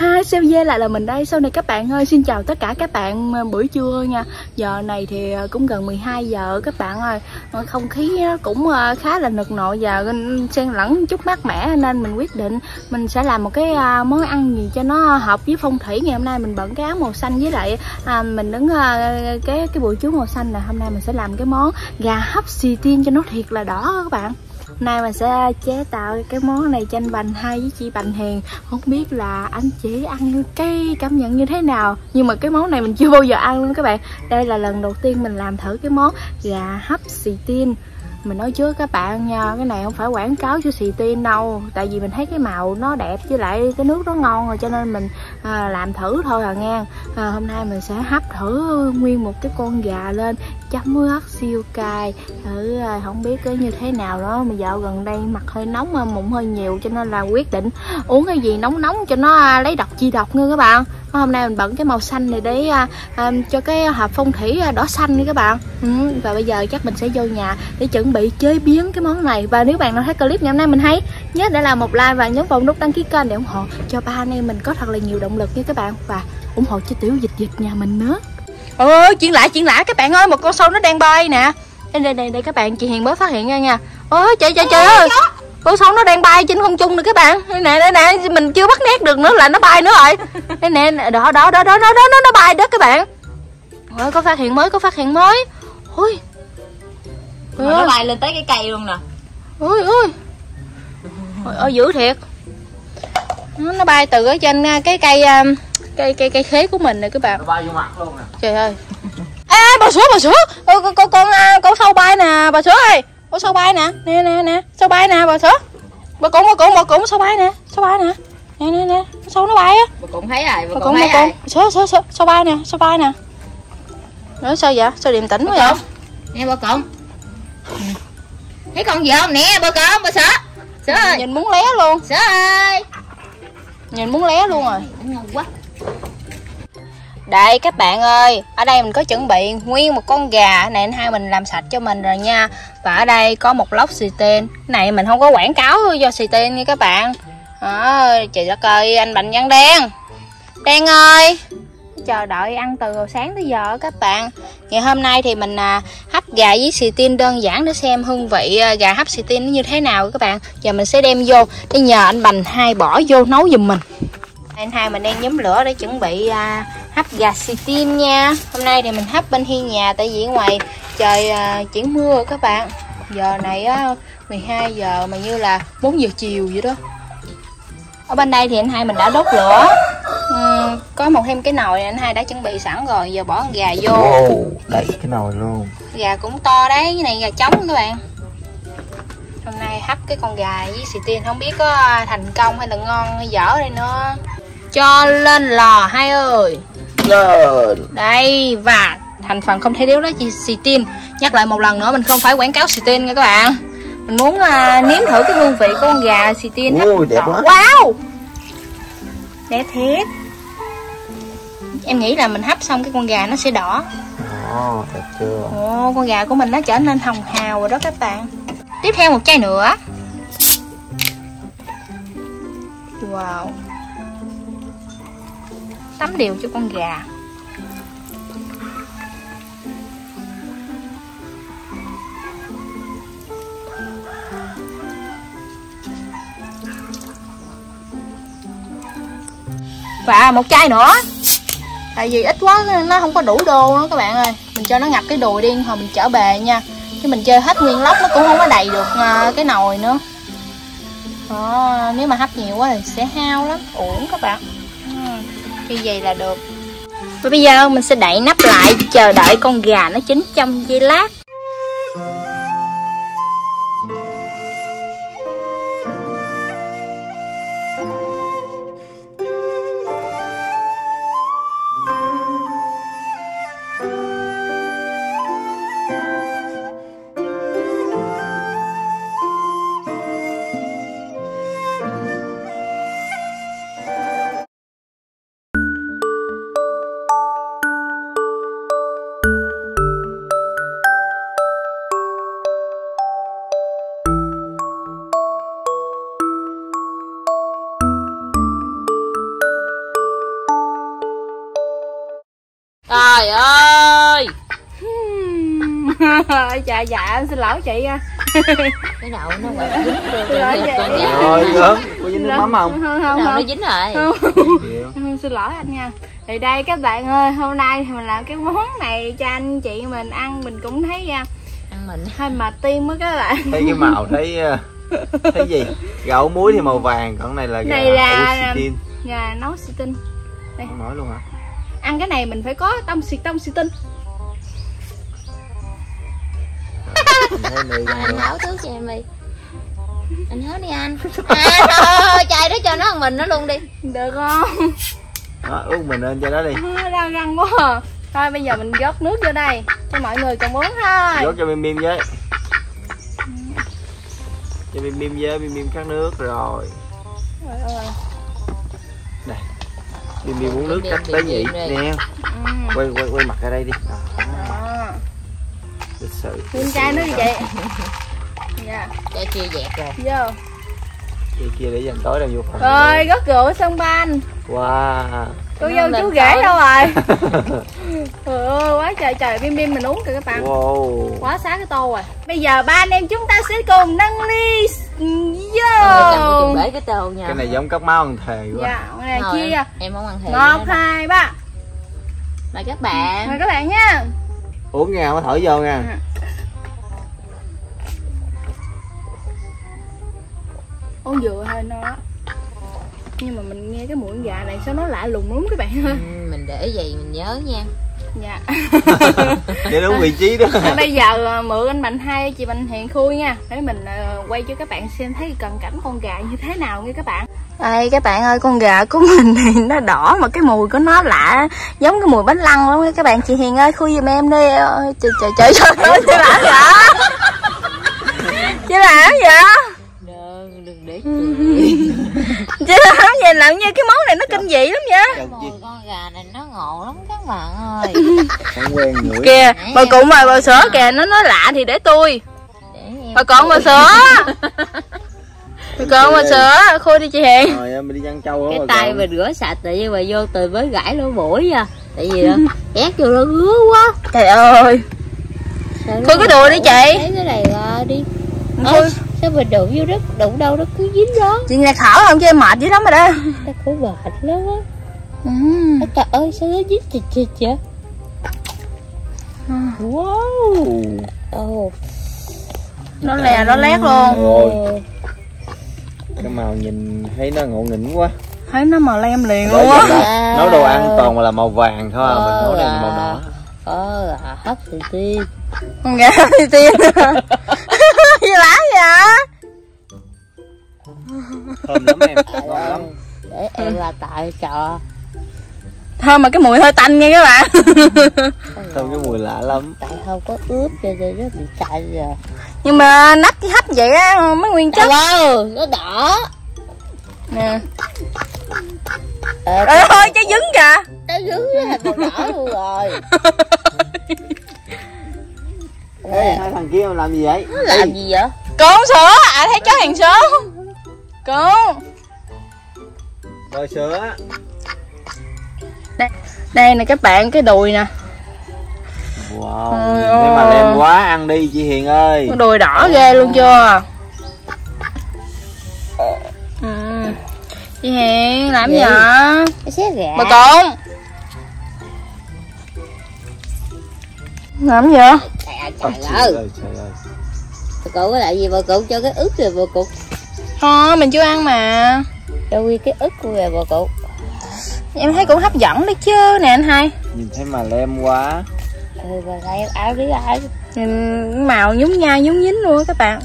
Hi, dê lại là mình đây? Sau này các bạn ơi, xin chào tất cả các bạn ờ, buổi trưa nha. Giờ này thì ờ, cũng gần 12 giờ các bạn ơi. Ờ, không khí cũng khá là nực nội và ừ, xen lẫn chút mát mẻ Nên mình quyết định mình sẽ làm một cái món ăn gì cho nó hợp với phong thủy. Ngày hôm nay mình bận cái áo màu xanh với lại à, mình đứng cái cái buổi chú màu xanh là Hôm nay mình sẽ làm cái món gà hấp xì tiên cho nó thiệt là đỏ các bạn nay mình sẽ chế tạo cái món này cho anh Bành hay với chị Bành Hiền không biết là anh chị ăn cái cảm nhận như thế nào. Nhưng mà cái món này mình chưa bao giờ ăn luôn các bạn. Đây là lần đầu tiên mình làm thử cái món gà hấp xì tin. Mình nói trước các bạn nha cái này không phải quảng cáo cho xì tin đâu tại vì mình thấy cái màu nó đẹp với lại cái nước nó ngon rồi cho nên mình à, làm thử thôi à nghe. À, hôm nay mình sẽ hấp thử nguyên một cái con gà lên chấm muối ớt siêu cay. Thử ờ, không biết cái như thế nào đó mà dạo gần đây mặt hơi nóng ờ, mụn hơi nhiều cho nên là quyết định uống cái gì nóng nóng cho nó ờ, lấy độc chi độc nha các bạn. Hôm nay mình bận cái màu xanh này để um, cho cái hộp phong thủy đỏ xanh đi các bạn. Ừ, và bây giờ chắc mình sẽ vô nhà để chuẩn bị chế biến cái món này. Và nếu bạn nào thấy clip ngày hôm nay mình hay nhớ để làm một like và nhấn vào nút đăng ký kênh để ủng hộ cho ba anh em mình có thật là nhiều động lực nha các bạn. Và ủng hộ cho tiểu dịch dịch nhà mình nữa ôi chuyện lạ chuyện lạ các bạn ơi một con sâu nó đang bay nè. Đây đây đây, đây các bạn chị hiền mới phát hiện ra nha. Ôi trời trời trời ơi. con sâu nó đang bay trên không trung nè các bạn. Đây nè đây nè mình chưa bắt nét được nữa là nó bay nữa rồi. Đây nè đó đó đó đó đó đó nó nó bay đó các bạn. Ôi có phát hiện mới có phát hiện mới. Mà nó bay lên tới cái cây luôn nè. Ôi ôi. Ôi, ôi dữ thiệt. Nó, bay từ ở trên à, cái cây cây cây cây khế của mình này các bạn. Nó bay vô mặt luôn nè. Trời ơi. Ê ê, bà sữa bà sữa Ơ, con con con à, con sâu bay nè bà sữa ơi. Con sâu bay nè. Nè nè nè. Sâu bay nè bà sữa bà cũng bà cũng bà cũng sâu bay nè. Sâu bay nè. Nè nè nè. Con sâu nó bay á. Bà cũng thấy rồi, bà bà cũng cũng bà thấy cũng sữa sữa sữa sâu bay nè sâu bay nè. Nói sao vậy? Sao điềm tĩnh quá vậy? Nè bà cộn Thấy con gì không? Nè bà cộn, bà sợ Sợ ơi. Nhìn muốn lé luôn. Sợ ơi. Nhìn muốn lé luôn rồi. Ngon quá đây các bạn ơi, ở đây mình có chuẩn bị nguyên một con gà này anh hai mình làm sạch cho mình rồi nha. Và ở đây có một lốc xì tên. Này mình không có quảng cáo do xì tên nha các bạn. À, trời đất ơi, anh Bành Văn Đen. Đen ơi, chờ đợi ăn từ hồi sáng tới giờ các bạn. Ngày hôm nay thì mình à, hấp gà với xì tin đơn giản để xem hương vị à, gà hấp xì tin nó như thế nào các bạn. Giờ mình sẽ đem vô để nhờ anh Bành hai bỏ vô nấu giùm mình. Anh hai mình đang nhóm lửa để chuẩn bị à, hấp gà xì tin nha. Hôm nay thì mình hấp bên hiên nhà tại vì ngoài trời à, chuyển mưa các bạn. Giờ này á 12 giờ mà như là 4 giờ chiều vậy đó. Ở bên đây thì anh hai mình đã đốt lửa. Ừm, Có một thêm cái nồi anh hai đã chuẩn bị sẵn rồi Giờ bỏ con gà vô. Wow, đẩy cái nồi luôn. Gà cũng to đấy, cái này gà trống các bạn. Hôm nay hấp cái con gà với xì tin không biết có thành công hay là ngon hay dở đây nữa. Cho lên lò hai ơi Lên đây và thành phần không thể thiếu đó chị xì tin nhắc lại một lần nữa mình không phải quảng cáo xì tin nha các bạn. Mình muốn à, nếm thử cái hương vị của con gà xì tin Ui, đẹp quá. wow! Đẹp thiệt. Em nghĩ là mình hấp xong cái con gà nó sẽ đỏ. Ồ, đẹp chưa? Ồ con gà của mình nó trở nên hồng hào rồi đó các bạn. Tiếp theo một chai nữa. Wow tắm đều cho con gà. Và một chai nữa. Tại vì ít quá nó không có đủ đô nữa các bạn ơi. Mình cho nó ngập cái đùi đi hồi mình trở về nha. Chứ mình chơi hết nguyên lốc nó cũng không có đầy được à, cái nồi nữa. Đó, nếu mà hấp nhiều quá thì sẽ hao lắm. Uổng các bạn như vậy là được. Và bây giờ mình sẽ đậy nắp lại, chờ đợi con gà nó chín trong giây lát. Dạ dạ em xin lỗi chị nha. Cái đầu nó quẹt dính rồi Xin lỗi chị. con nha Rồi Có dính nước mắm không? không không nó dính rồi. Không. Ừ, xin lỗi anh nha. Thì đây các bạn ơi hôm nay thì mình làm cái món này cho anh chị mình ăn mình cũng thấy à, ăn mình. hơi mệt tim á các bạn. Thấy cái màu thấy ờ, Thấy gì? Gạo muối thì màu vàng Còn này là Này là- Oxytin nhà nấu xì tinh Không nói luôn hả? ăn cái này mình phải có tâm xịt tâm xì tinh anh nấu trước cho em đi anh hứa đi anh. À, thôi chai đó cho nó ăn mình nó luôn đi. Được không? Đó, ướt mình lên cho nó đi. Đau răng quá à. thôi bây giờ mình rót nước vô đây cho mọi người cùng uống thôi. Rót cho bim bim với. Cho bim bim với bim bim khát nước rồi. Trời ơi. Bim bim uống nước Bim cách bim tới nhị. Nè. Ừ. Quay quay quay mặt ra đây đi. Đó, Đó. Lịch sự. Thêm chai nữa đi chị dạ. Chai chia dẹp rồi. Vô. Kia kia để dành tối đang vô phòng. Rồi rót rượu sân ban. Wow. Cô dâu chú rể đâu rồi. Trời ơi quá trời trời. Bim bim mình uống kìa các bạn. Wow. Quá xá cái tô rồi. Bây giờ ba anh em chúng ta sẽ cùng nâng ly. Vô. Cái cái tô nha. Cái này giống cắp máu ăn thề quá. Dạ cái này Thôi, chia em không ăn thịt một hai ba. Mời các bạn. Mời các bạn nha Uống nghe mới thở vô nha. Uống vừa thôi nó nhưng mà mình nghe cái con gà này sao nó lạ lùng lắm các bạn Ừ, mình để gì mình nhớ nha dạ. Để đúng vị trí đó. Và bây giờ ờ, mượn anh Mạnh hai chị Mạnh Hiền khui nha. Để mình ờ, quay cho các bạn xem thấy cận cảnh con gà như thế nào nha các bạn. Đây các bạn ơi con gà của mình thì nó đỏ mà cái mùi của nó lạ giống cái mùi bánh lăng lắm các bạn chị Hiền ơi khui giùm em đi. Trời trời trời trời ơi chị làm vậy? Chị làm vậy? Đừng, đừng để chị làm vậy làm như cái món này nó kinh dị lắm vậy mùi con gà này nó ngộ lắm các bạn ơi. Không quen ngửi kìa bà cụ mời bò sữa kìa nó nói lạ thì để tôi. Để em bà còn bò sữa bà còn bò sữa khui đi chị Hiền. Rồi mình đi ăn châu cái tay mà rửa sạch tự nhiên mà vô từ mới gãi lỗ mũi nha. Tại vì ép vô nó ngứa quá. Trời ơi. Khui cái đùi đi chị. lấy cái này ra đi. Khui. Sao mình đụng vô đất đụng đâu nó cứ dính đó. Chị này khảo không? Chứ em mệt dữ lắm rồi đó. Ta cũng mệt lắm á ừ. Ôi trời ơi sao nó dính chịch chịch vậy Wow. Ồ. Nó lè nó lét luôn. Rồi Cái màu nhìn thấy nó ngộ nghĩnh quá. Thấy nó màu lem liền luôn á. là Nấu đồ ăn toàn là màu vàng thôi à. Mình nấu đây là màu đỏ. Ờ à, hấp thì tiên con gà đi tiên gì lạ vậy? Thơm lắm em Ngon lắm. Để em là tại trò thơm mà cái mùi hơi tanh nha các bạn. Thơm cái mùi lạ lắm. Tại không có ướp cho nên nó bị cay rồi nhưng mà nắp cái hấp vậy á mấy nguyên chất. Wow nó đỏ. Nè. Ờ, trời ơi trái dứng kìa. cái dưới là màu đỏ luôn rồi. Ê, hai thằng kia làm gì vậy? nó làm gì vậy? Con sữa à thấy chó hàng số con. Rồi sữa đây nè các bạn cái đùi nè. Wow Ôi Nhìn thấy mà lem quá ăn đi chị Hiền ơi. Cái đùi đỏ ghê luôn chưa? Ừ. chị hiền làm gì Gì? vậy? Cái bà con làm gì vậy? Trời Ôi, trời trời ơi. ơi trời ơi. Bà cụ có lại gì? Bà cụ cho cái ức rồi bà cụ thôi mình chưa ăn mà. Cho nguyên cái ức của bà cụ em thấy cũng hấp dẫn đấy chứ nè anh hai. Nhìn thấy mà lem quá. Ừ áo đi ai nhìn màu nhúng nhai nhúng nhính luôn các bạn.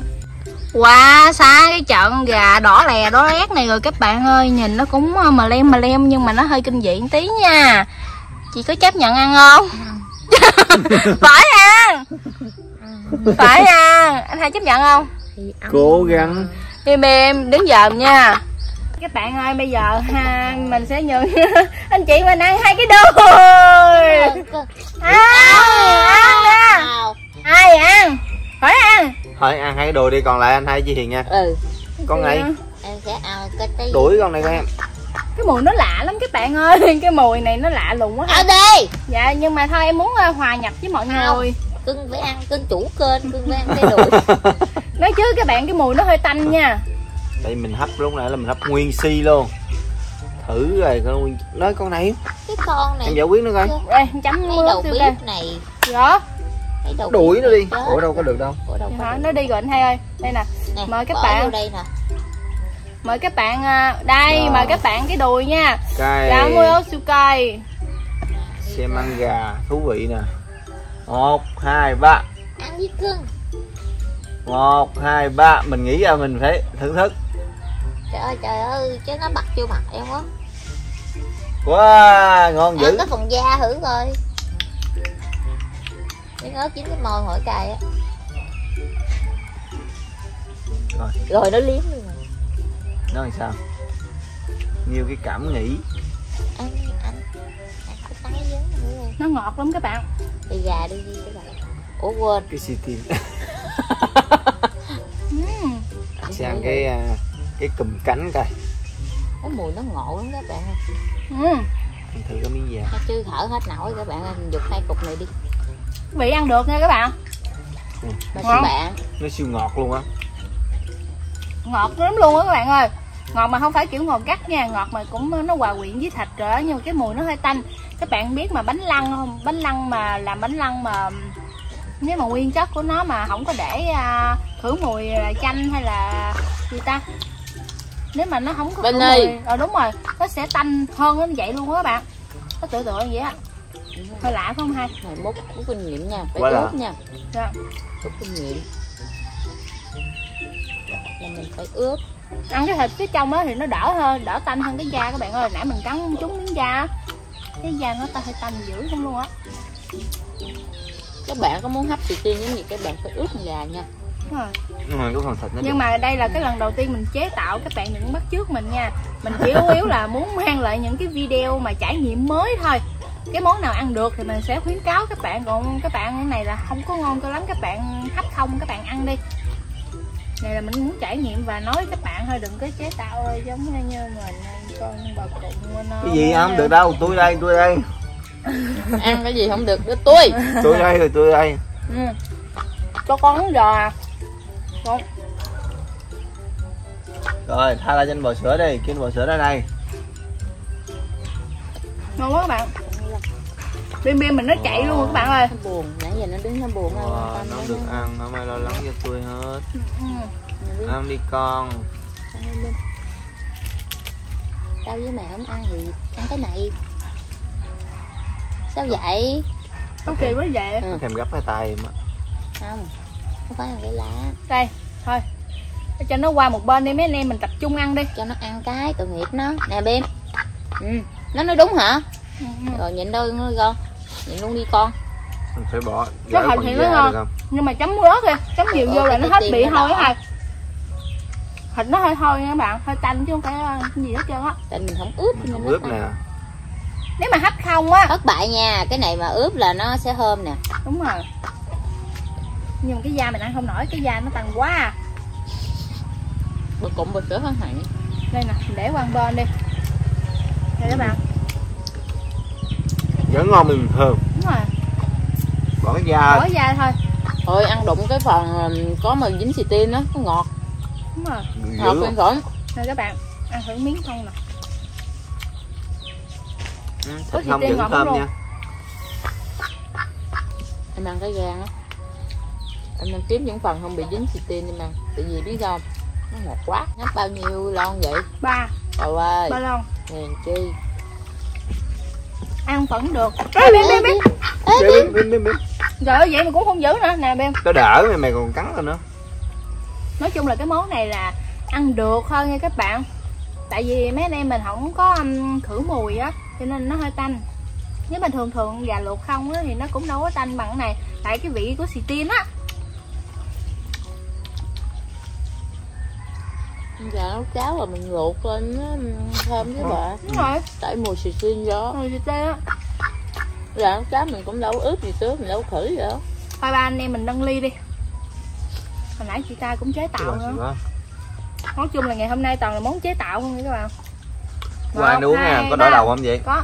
Qua xa cái trận gà đỏ lè đỏ lét này rồi các bạn ơi nhìn nó cũng ờ, mà lem mà lem nhưng mà nó hơi kinh dị một tí nha. Chị có chấp nhận ăn không? Phải ăn. Phải ăn. Anh hai chấp nhận không? Thì ăn Cố gắng. Em em đứng dòm nha các bạn ơi bây giờ ha mình sẽ nhường. Anh chị mình ăn hai cái đùi ăn ăn nè. Ai ăn? Phải ăn. Thôi ăn hai cái đồ đi còn lại anh hai chị Hiền nha? Ừ. Con này. Em sẽ ăn cái tí. Đuổi con này coi em. Cái mùi nó lạ lắm các bạn ơi. Cái mùi này nó lạ lùng quá ở đây dạ nhưng mà thôi em muốn ờ, hòa nhập với mọi Không. người. Cưng phải ăn cưng chủ kênh cưng phải ăn cái đùi. Nói chứ các bạn cái mùi nó hơi tanh nha Đây mình hấp lúc nãy là mình hấp nguyên si luôn. Thử rồi con Nói con này. Cái con này. Em giải quyết nó coi. Đây chấm cái đầu tiêu đây bếp này. Đó cái đầu Đuổi bếp nó đi. Ủa đâu có được đâu. Ủa đâu có được. nó đi rồi anh hai ơi. Đây nè. Nè, mời các bạn. đây nè. Mời các bạn ờ, đây Rồi. mời các bạn cái đùi nha. Cay. Dạ muối ớt siêu cay. Xem ăn gà Thú vị nè. Một hai ba. Ăn với cưng một hai ba. Mình nghĩ ra mình phải thưởng thức. Trời ơi trời ơi chứ nó bật vô mặt em quá. Wow ngon dữ. ăn cái phần da thử coi. Miếng ớt chín cái môi hỏi cay á. Rồi. rồi nó liếm luôn. Rồi Nó làm sao? Nhiều cái cảm nghĩ. Ăn tái rồi nó ngọt lắm các bạn. Đi gà đi đi các bạn. Ủa quên. Cái xì tin Xem cái à, Cái cùm cánh coi. Cái mùi nó ngộ lắm các bạn ơi. Mình thử cái miếng Thôi chứ thở hết nổi các bạn ơi mình giục hai cục này đi. Vị ăn được nha các bạn. Mà Ngon. các bạn. Nó siêu ngọt luôn á. Ngọt lắm luôn á các bạn ơi. Ngọt mà không phải kiểu ngọt gắt nha ngọt mà cũng nó hòa quyện với thịt rồi đó nhưng mà cái mùi nó hơi tanh. Các bạn biết mà bánh lăng không? Bánh lăng mà làm bánh lăng mà nếu mà nguyên chất của nó mà không có để à, khử mùi chanh hay là gì ta? Nếu mà nó không có Bên khử đây. mùi ờ đúng rồi nó sẽ tanh hơn nó vậy luôn á các bạn. Nó tự tựa như vậy á. Hơi lạ phải không hai? Này múc có kinh nghiệm nha phải Quá lạ. ướp nha. Dạ. có kinh nghiệm là mình phải ướp. Ăn cái thịt phía trong á thì nó đỡ hơn đỡ tanh hơn cái da các bạn ơi. Nãy mình cắn trúng miếng da á. cái da nó ta hơi tanh dữ không luôn á các bạn có muốn hấp thì tiên giống như các bạn phải ướp con gà nha. Đúng rồi. Nhưng mà thịt nhưng mà đây là cái lần đầu tiên mình chế tạo các bạn đừng bắt trước mình nha. Mình chỉ yếu yếu là muốn mang lại những cái video mà trải nghiệm mới thôi. Cái món nào ăn được thì mình sẽ khuyến cáo các bạn còn các bạn cái này là không có ngon cho lắm. Các bạn hấp không các bạn ăn đi. Này là mình muốn trải nghiệm và nói với các bạn thôi đừng có chế tạo giống như mình con bà nó Cái gì không? Được đâu Tôi đây tôi đây ăn cái gì không được đứa tôi Tôi đây rồi tôi đây. Ừ. cho con giò. Con Rồi thay lại trên bò sữa đi Trên bò sữa ra đây. Ngon quá các bạn. Bim bim mình nó chạy luôn rồi các bạn ơi. Nó buồn nãy giờ nó đứng nó buồn wow, wow, Nó được ăn Không ai lo lắng cho tôi hết. Ừ. Ăn đi con. Tao với mẹ không ăn thì ăn cái này sao vậy? Có kỳ quá vậy? Ừ. Thèm gấp cái tay mà không không phải ăn cái lá. Đây thôi. Để cho nó qua một bên đi mấy anh em mình tập trung ăn đi. Cho nó ăn cái tội nghiệp nó. Nè bim. Ừ. nó nói đúng hả? Ừ. rồi nhịn đôi nó con. Nhịn luôn đi con. Mình phải bỏ Cái phần thì nó ngon. nhưng mà chấm muối ớt đi chấm nhiều vô Ờ, là nó hết tim bị nó hôi á hai thịt nó hơi hôi nha các bạn. Hơi tanh chứ không phải ờ, cái gì hết trơn á. Tại mình không ướp Mình không ướp nó nè nếu mà hấp không á. Thất bại nha cái này mà ướp là nó sẽ thơm nè. Đúng rồi. Nhưng mà cái da mình ăn không nổi cái da nó tanh quá bột cụm bột sữa hơn hẳn đây nè mình để qua bên đi. Đây các bạn. Vẫn ngon bình thường đúng rồi. Bỏ cái da. Bỏ da thôi. Thôi ăn đụng cái phần ừm, có mà dính xì tin đó nó ngọt. Đúng rồi. Ngọt kinh khủng đây các bạn ăn thử miếng không nè Ừ, Có Thịt không vẫn thơm luôn. nha. Em ăn cái gan á. Em ăn kiếm những phần không bị dính xì tin em ăn tại vì biết không? nó ngọt quá. Nó bao nhiêu lon vậy? Ba. Trời ơi. Ba lon. Hèn chi. Ăn vẫn được. Ê, bim bim bim Ê, Bim, bim. bim, bim, trời ơi vậy mà cũng không giữ nữa. Nè bim Có đỡ mày mày còn cắn rồi nữa. Nói chung là cái món này là ăn được thôi nha các bạn. Tại vì mấy anh em mình không có um, khử mùi á cho nên nó hơi tanh. Nếu mà thường thường gà luộc không á thì nó cũng đâu có tanh bằng cái này. Tại cái vị của xì tin á. Gà nấu cháo là mình luộc lên nó thơm với bà. Đúng rồi. Tại mùi xì tin vô mùi xì tin á. Gà nấu cháo mình cũng đâu ướp gì trước mình đâu khử gì đâu. Thôi ba anh em mình nâng ly đi. Hồi nãy chị ta cũng chế tạo nữa. nói chung là ngày hôm nay toàn là món chế tạo không nha các bạn qua Một, uống nha có đỏ ba. đầu không vậy? Có.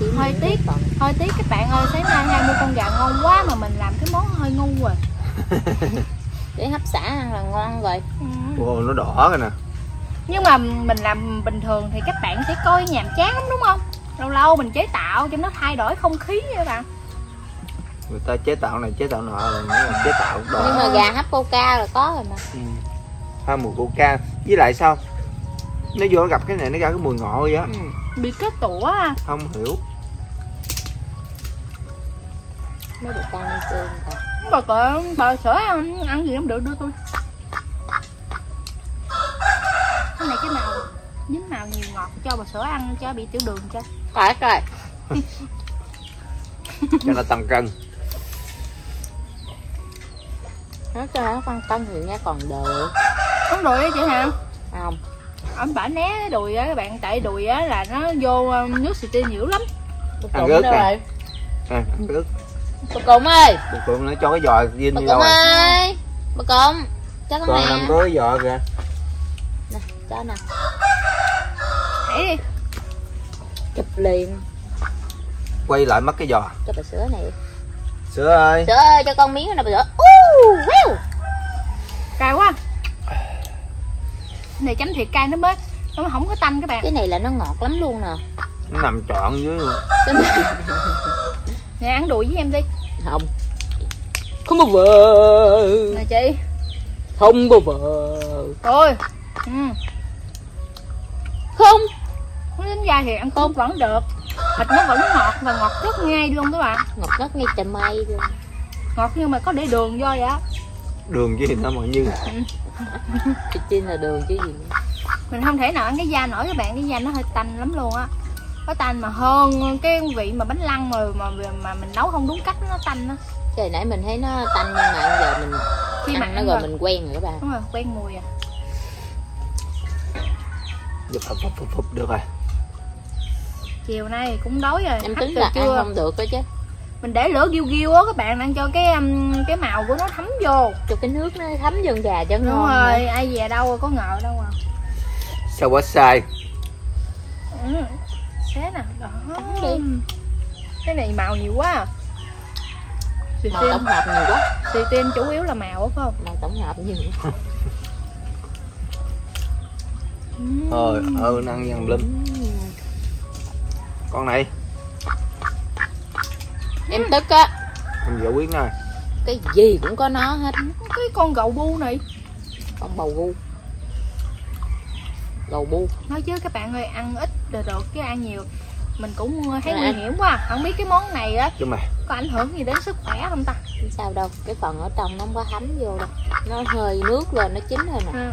Kiếm Hơi tiếc. thôi tiếc các bạn ơi sáng nay hai mua con gà ngon quá mà mình làm cái món hơi ngu rồi. Để hấp xả ăn là ngon rồi. Ừ. Ồ, nó đỏ rồi nè. Nhưng mà mình làm bình thường thì các bạn sẽ coi nhàm chán lắm đúng không? Lâu lâu mình chế tạo cho nó thay đổi không khí nha các bạn người ta chế tạo này chế tạo nọ rồi nó là chế tạo đỏ nhưng mà gà hấp coca là có rồi mà. Ừ. pha mùi coca với lại sao? Nó vô nó gặp cái này nó ra cái mùi ngọt vậy á. Ừ. bị kết tủa à. không hiểu. Mới được con lên rồi bà cỡ bà sữa ăn, ăn gì không được đưa tôi. Cái này cái nào dính nào nhiều ngọt cho bà sữa ăn cho bị tiểu đường cho. Phải rồi. Cho nó tăng cân nó cho nó phân cân thì nghe còn được. Uống đùi á chị hả không. Ông bả né cái đùi á các bạn tại đùi á là nó vô um, nước xì tin nhiều lắm. Ăn cụng ớt đâu nè. rồi? À, ăn ướt bột cụng ơi. Bột cụng nó cho cái giò như cụng đâu rồi. ơi. Bột cụng cho con còn nè nằm có cái giò kìa. Nè cho nè. Hãy đi. Chụp liền. Quay lại mất cái giò. Cho bà sữa này sữa ơi. Sữa ơi cho con miếng nè bà sữa uh, wow. cay quá. Này chấm thiệt cay nó mới nó không có tanh các bạn. Cái này là nó ngọt lắm luôn nè. Nó nằm trọn dưới luôn. Nè ăn đùi với em đi. Không. Không bao giờ nè chị. Không bao giờ rồi ừ. không. Nó đến da thì ăn không. vẫn được thịt nó vẫn ngọt và ngọt rất ngay luôn các bạn. Ngọt ngất ngay trời mây luôn. Ngọt nhưng mà có để đường vô vậy á. Đường chứ gì nó mọi như? Cái trên là đường chứ gì nữa. mình không thể nào ăn cái da nổi các bạn cái da nó hơi tanh lắm luôn á. Có tanh mà hơn cái vị mà bánh lăng mà mà mà mình nấu không đúng cách nó tanh á. Trời nãy mình thấy nó tanh nhưng mà giờ mình khi mà ăn nó rồi rồi mình quen rồi các bạn đúng rồi quen mùi à. Phụp, phụp, được rồi chiều nay cũng đói rồi em tính là ăn trưa không được đó chứ. Mình để lửa giu giu á các bạn ăn cho cái um, cái màu của nó thấm vô. Cho cái nước nó thấm vô gà cho đúng ngon rồi nữa. ai về đâu có ngờ đâu à. Sao quá sai? Ừ. xé nè đó. Cái này màu nhiều quá à. xì màu tim tổng hợp nhiều quá. xì tim chủ yếu là màu á phải không? Màu tổng hợp nhiều. Thôi ừ nó ăn dần lum con này. Em tức á. Mình giải quyết nè cái gì cũng có nó hết. Cái con gậu bu này. Con bầu gu gầu bu. Nói chứ các bạn ơi ăn ít được được chứ ăn nhiều. Mình cũng thấy Dạ. nguy hiểm quá. Không biết cái món này á chứ mà có ảnh hưởng gì đến sức khỏe không ta? Không sao đâu cái phần ở trong nó không có thấm vô đâu. Nó hơi nước lên nó chín rồi nè. Ừ.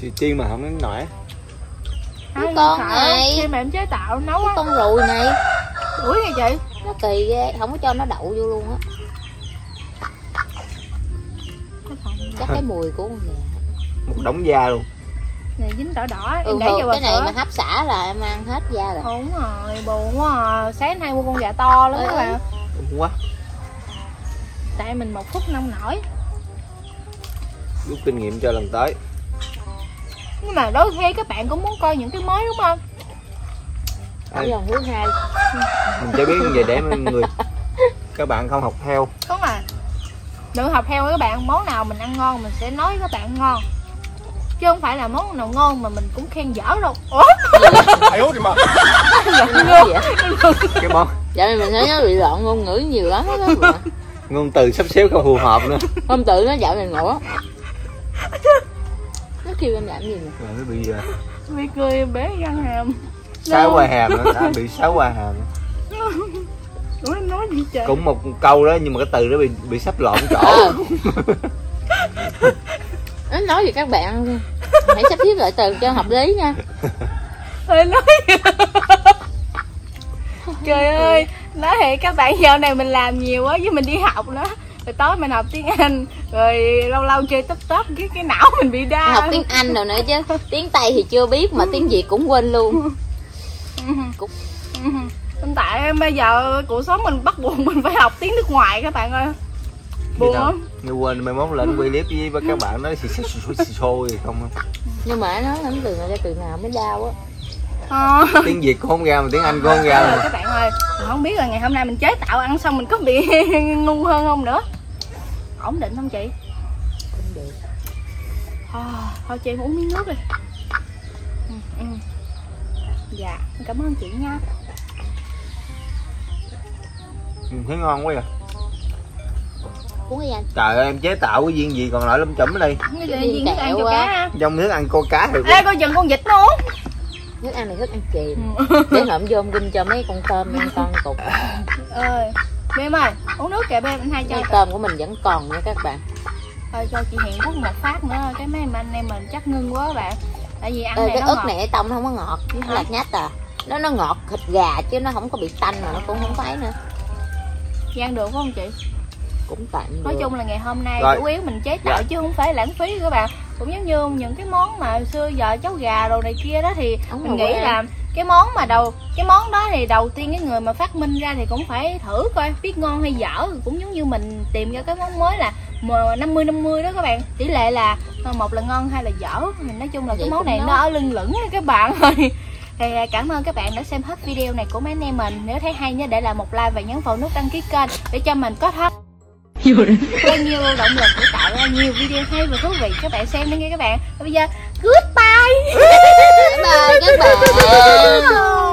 xì tiên mà không đến nổi Không, con này. khi mà em chế tạo nấu cái á. con ruồi này. Đuổi nghe chị nó kỳ ghê không có cho nó đậu vô luôn á. Chắc cái mùi của con gà. Một đống da luôn. Này dính đỏ đỏ. Em ừ, để bà cái này mà hấp xả là em ăn hết da rồi. Đúng rồi buồn quá à. sáng nay mua con gà to lắm Ừ. các bạn. Đúng quá. Tại mình một phút nông nổi. Rút kinh nghiệm cho lần tới nhưng mà đôi khi các bạn cũng muốn coi những cái mới đúng không? Ở vòng thứ hai. Mình chưa biết về vậy để người. Các bạn không học theo. Đúng rồi. Đừng học theo các bạn. Món nào mình ăn ngon mình sẽ nói với các bạn ngon. Chứ không phải là món nào ngon mà mình cũng khen dở đâu. Ủa? Yếu thì mà? Cái món. Dạ mình thấy nó bị loạn ngôn ngữ nhiều lắm đó ngôn từ sắp xếp không phù hợp nữa. Ngôn tự nó dạo này ngủ kêu em làm gì nè? Rồi nó bị bị cười bể răng hàm. Sáu qua hàm nữa đã bị sáu qua hàm ủa nó nói gì trời? Cũng một câu đó nhưng mà cái từ đó bị bị sắp lộn chỗ. Ờ. nó nói gì các bạn? Hãy sắp xếp lại từ cho hợp lý nha. Ê, nói trời ơi nói thiệt các bạn dạo này mình làm nhiều quá với mình đi học nữa rồi tối mình học tiếng anh rồi lâu lâu chơi tấp tấp cái cái não mình bị đau. Học tiếng anh rồi nữa chứ. Tiếng tây thì chưa biết mà tiếng việt cũng quên luôn. Cũng Hiện tại bây giờ cuộc sống mình bắt buộc mình phải học tiếng nước ngoài các bạn ơi. Buồn không Như quên mai mốt lên quay clip với các bạn nói xì xì xì xì xì xô gì không nhưng mà nó không từ nào ra từ nào mới đau á. Ờ. tiếng việt cũng không ra mà tiếng anh cũng không Ờ, ra rồi mà. các bạn ơi mình không biết là ngày hôm nay mình chế tạo ăn xong mình có bị ngu hơn không nữa ổn định không chị? Cũng được. À, thôi chị em uống miếng nước đi. Ừ, ừ. dạ cảm ơn chị nha. Ừ, thấy ngon quá vậy. Uống đi anh. Trời ơi em chế tạo cái viên gì còn lại lắm chấm ở đây? Cái gì thức ăn cho cá trong nước ăn con cá thì ê coi chừng con vịt nó uống. Thức ăn này thức ăn chìm ừ. để ngậm vô kinh cho mấy con tôm mấy con cục. Ơi bem ơi uống nước kìa bem anh hai cho tôm của mình vẫn còn nha các bạn. Thôi cho chị Hiền hút một phát nữa. Cái mấy anh em mình chắc ngưng quá bạn. Tại vì ăn Ê, này cái nó ớt ngọt. này tông nó không có ngọt. Lạc nhách à. Nó nó ngọt thịt gà chứ nó không có bị tanh mà nó cũng không phải nữa. Gian được phải không chị? Cũng tạm được. nói chung là ngày hôm nay Rồi. chủ yếu mình chế tạo Dạ. chứ không phải lãng phí các bạn. Cũng giống như những cái món mà xưa giờ cháo gà đồ này kia đó thì Ống mình nghĩ là cái món mà đầu cái món đó thì đầu tiên cái người mà phát minh ra thì cũng phải thử coi biết ngon hay dở. Cũng giống như mình tìm ra cái món mới là mà 50 50 đó các bạn. Tỷ lệ là ờ, một là ngon hai là dở. Mình nói chung là cái Vậy món cũng này nó ở lưng lửng nha các bạn ơi thì à, cảm ơn các bạn đã xem hết video này của mấy anh em mình. Nếu thấy hay nhớ để lại một like và nhấn vào nút đăng ký kênh để cho mình có thêm bao nhiêu động lực để tạo ra nhiều video hay và thú vị các bạn xem nữa nha các bạn. Bây giờ goodbye. Bye bye các bạn